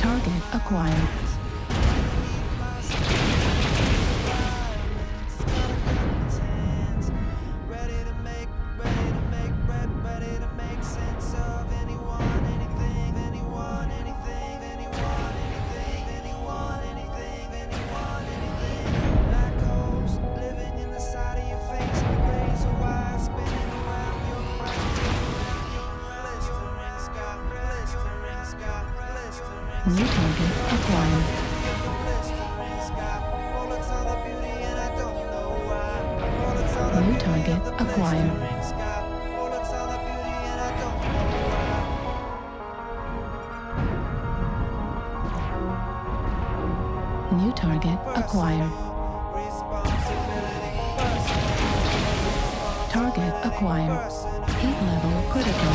Target acquired. New target acquired. New target acquired. New target acquired. Target acquired. Heat level critical.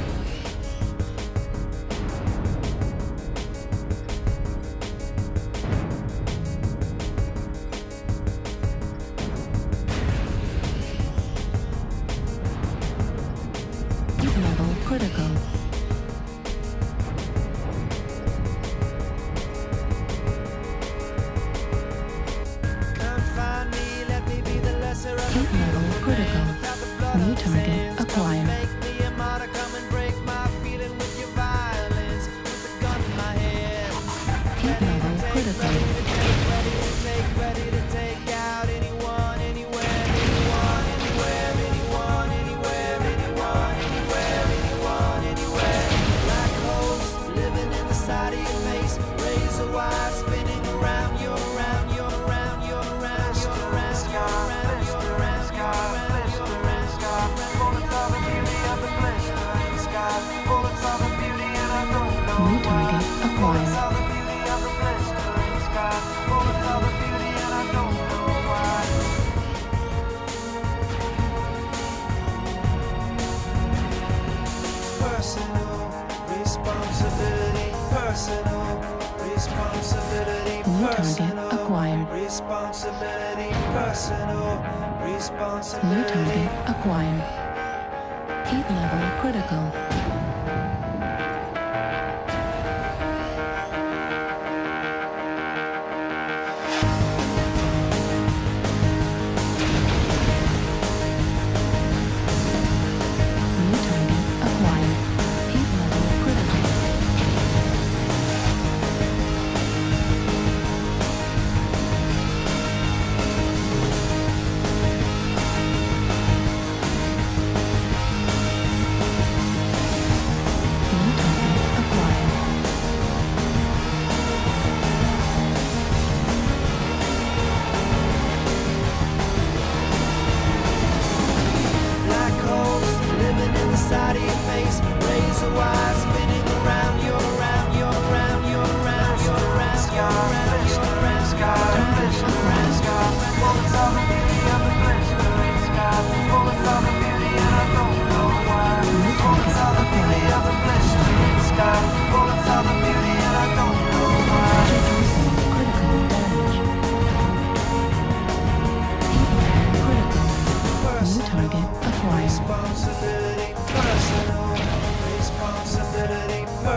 so. target acquired. New target acquired. Heat level critical. why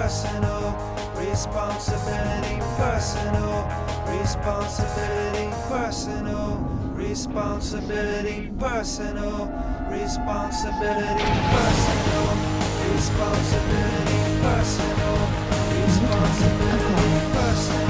personal responsibility, personal responsibility, personal responsibility, personal responsibility, personal responsibility, personal responsibility, personal.